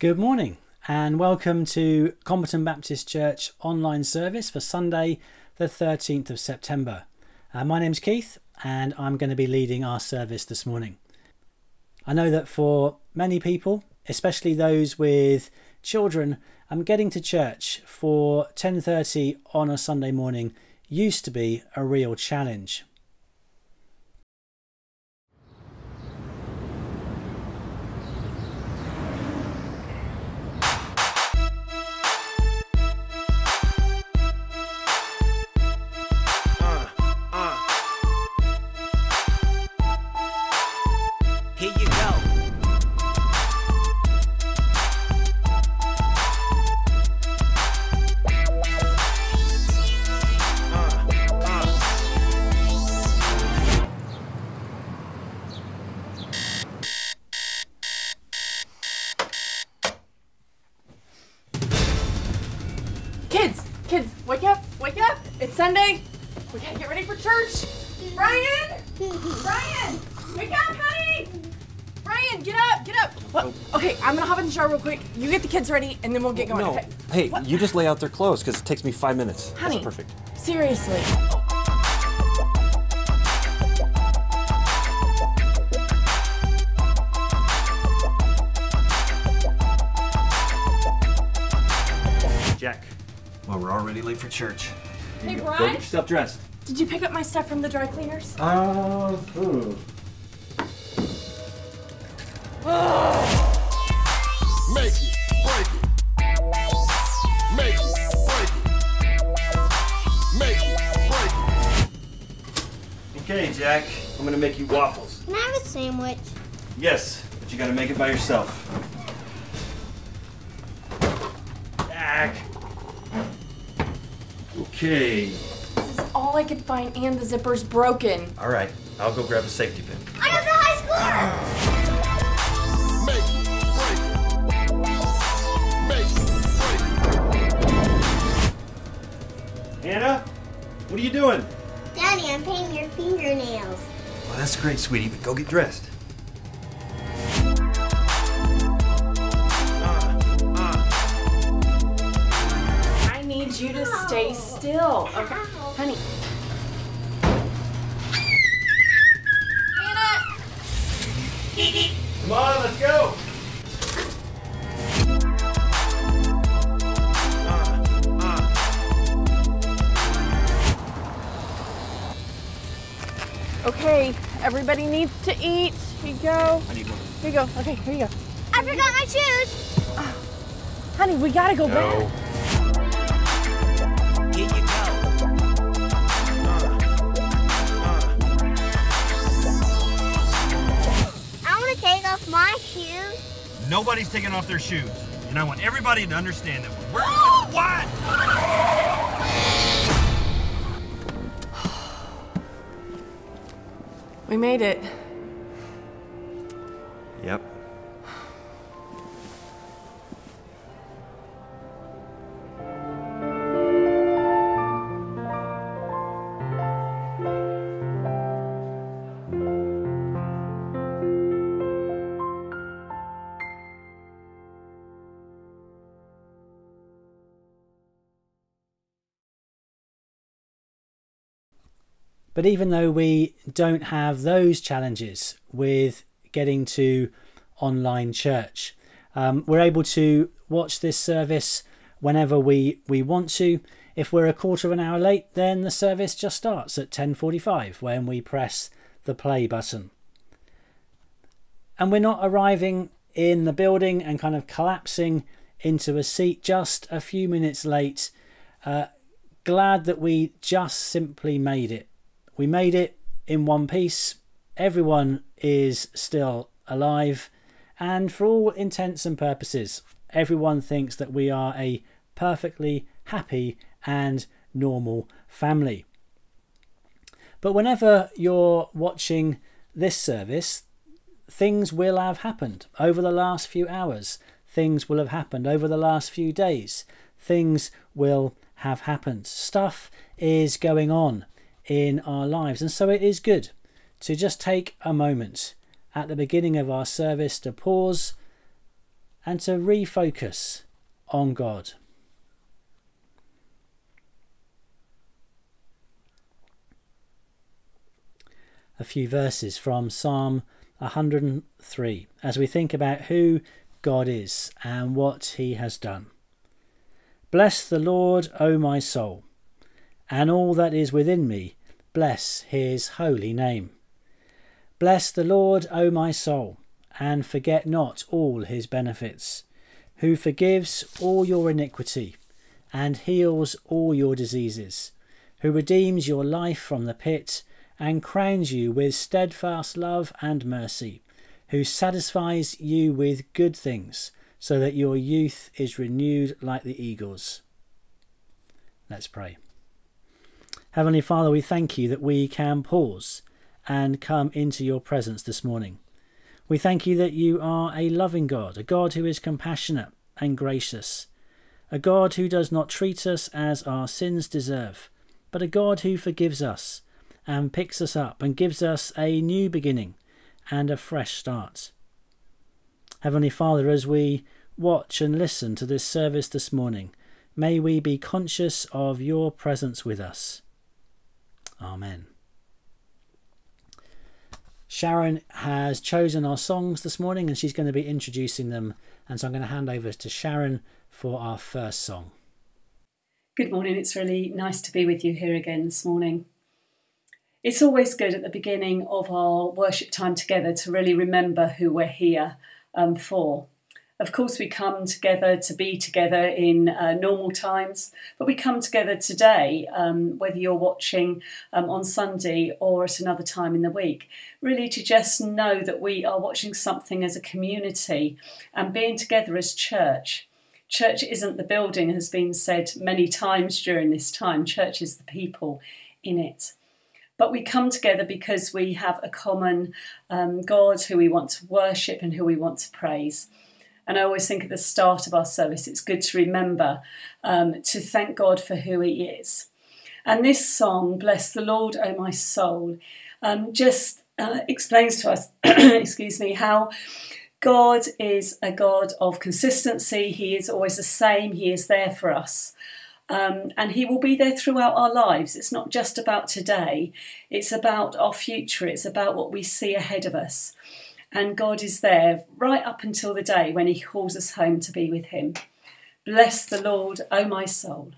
Good morning and welcome to Comberton Baptist Church online service for Sunday, the 13th of September. Uh, my name's Keith and I'm going to be leading our service this morning. I know that for many people, especially those with children, um, getting to church for 10:30 on a Sunday morning used to be a real challenge. Wake up, wake up. It's Sunday. We gotta get ready for church. Brian! Brian! Wake up, honey! Brian, get up, get up. What? Oh. Okay, I'm gonna hop in the shower real quick. You get the kids ready and then we'll get oh, going. No. Okay. Hey, What? you just lay out their clothes because it takes me five minutes. Honey. That's perfect. Seriously. Well, we're already late for church. Hey, Go get yourself dressed. did you pick up my stuff from the dry cleaners? Uh, ooh. Make it, break it. Make it, break it. Make it, break it. Okay, Jack. I'm gonna make you waffles. Can I have a sandwich? Yes, but you gotta make it by yourself. Jack. Okay. This is all I could find and the zipper's broken. All right. I'll go grab a safety pin. I got the high score! Make break. Make break. Hannah, what are you doing? Daddy, I'm painting your fingernails. Well, that's great, sweetie, but go get dressed. Still. Okay, honey. Hannah! Come on, let's go. Okay, everybody needs to eat. Here you go. I need one. Here you go. Okay, here you go. I forgot my shoes! Honey, we gotta go back. Off my shoes. Nobody's taking off their shoes. And I want everybody to understand that we're what? We made it. But even though we don't have those challenges with getting to online church, um, we're able to watch this service whenever we, we want to. If we're a quarter of an hour late, then the service just starts at 10:45 when we press the play button. And we're not arriving in the building and kind of collapsing into a seat just a few minutes late. Uh, glad that we just simply made it. We made it in one piece. Everyone is still alive. And for all intents and purposes, everyone thinks that we are a perfectly happy and normal family. But whenever you're watching this service, things will have happened over the last few hours. Things will have happened over the last few days. Things will have happened. Stuff is going on in our lives. And so it is good to just take a moment at the beginning of our service to pause and to refocus on God. A few verses from Psalm 103 as we think about who God is and what he has done. Bless the Lord, O my soul, and all that is within me, bless his holy name. Bless the Lord, O my soul, and forget not all his benefits, who forgives all your iniquity and heals all your diseases, who redeems your life from the pit and crowns you with steadfast love and mercy, who satisfies you with good things, so that your youth is renewed like the eagles. Let's pray. Heavenly Father, we thank you that we can pause and come into your presence this morning. We thank you that you are a loving God, a God who is compassionate and gracious, a God who does not treat us as our sins deserve, but a God who forgives us and picks us up and gives us a new beginning and a fresh start. Heavenly Father, as we watch and listen to this service this morning, may we be conscious of your presence with us. Amen. Sharon has chosen our songs this morning and she's going to be introducing them. And so I'm going to hand over to Sharon for our first song. Good morning. It's really nice to be with you here again this morning. It's always good at the beginning of our worship time together to really remember who we're here um, for. Of course, we come together to be together in uh, normal times, but we come together today, um, whether you're watching um, on Sunday or at another time in the week, really to just know that we are watching something as a community and being together as church. Church isn't the building, has been said many times during this time. Church is the people in it. But we come together because we have a common um, God who we want to worship and who we want to praise. And I always think at the start of our service, it's good to remember um, to thank God for who He is. And this song, Bless the Lord, O my soul, um, just uh, explains to us, excuse me, how God is a God of consistency. He is always the same, He is there for us. Um, and He will be there throughout our lives. It's not just about today, it's about our future, it's about what we see ahead of us. And God is there right up until the day when He calls us home to be with Him. Bless the Lord, O my soul.